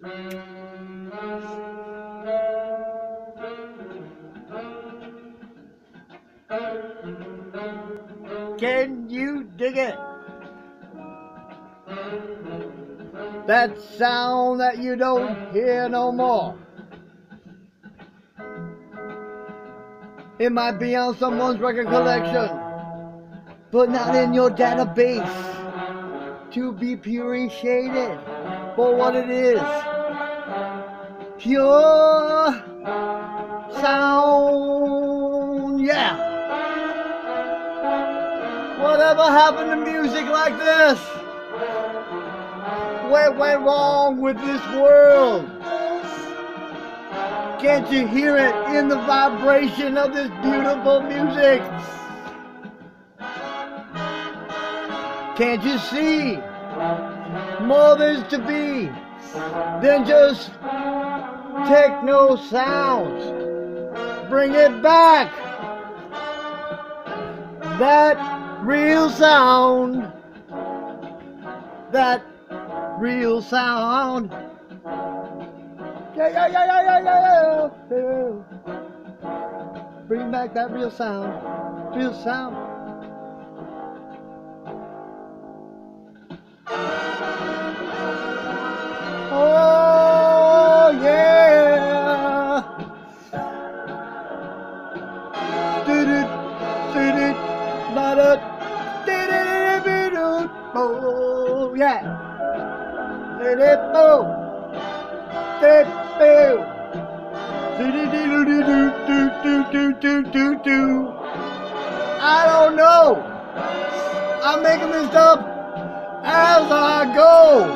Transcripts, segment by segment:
Can you dig it? That sound that you don't hear no more. It might be on someone's record collection, but not in your database to be appreciated for what it is. Pure sound, yeah. Whatever happened to music like this? What went wrong with this world? Can't you hear it in the vibration of this beautiful music? Can't you see more there's to be than just techno sounds? Bring it back. That real sound. That real sound. Yeah, yeah, yeah, yeah, yeah, yeah, yeah. Bring back that real sound. Real sound. Oh, yeah. Do-do-do. Do-do. Do-do-do-do-do-do-do-do-do. I don't know. I'm making this up as I go.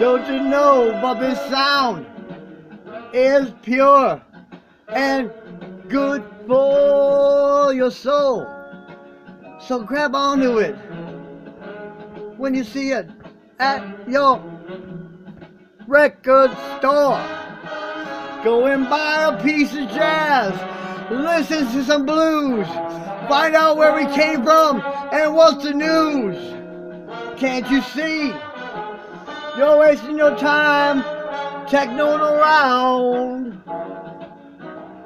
Don't you know, but this sound is pure and good for your soul. So grab onto it when you see it at your record store. Go and buy a piece of jazz. Listen to some blues. Find out where we came from and what's the news. Can't you see? You're wasting your time technoing around.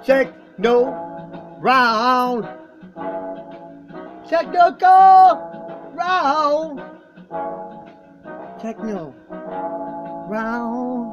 Techno round. Technical round. Techno round.